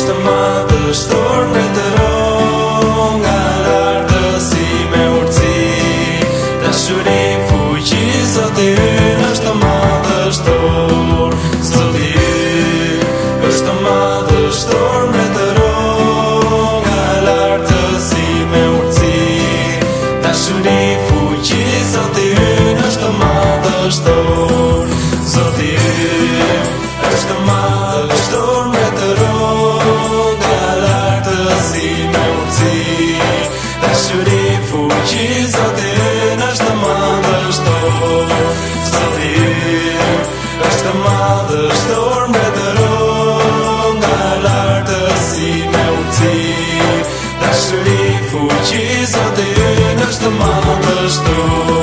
është më të shtor me të ron Nga lartë si me urci Të shuri fuqi zoti yn është më të shtor Zoti yn është më të shtor me të ron Nga lartë si me urci Të shuri fuqi zoti është më të shtor që zote të madhë është është të madhë Më nga lartë si me uci fuqi zote nështë të madhë